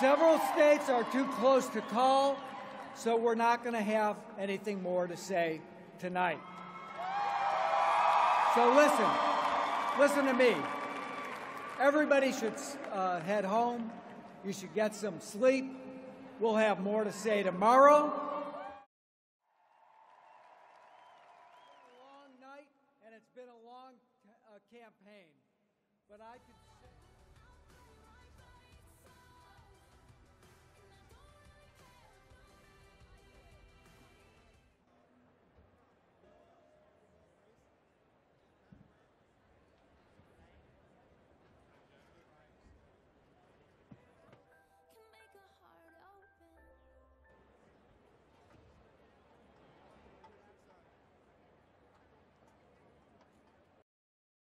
Several states are too close to call, so we're not going to have anything more to say tonight. So listen, listen to me. Everybody should uh, head home. You should get some sleep. We'll have more to say tomorrow. It's been a long uh, campaign, but I could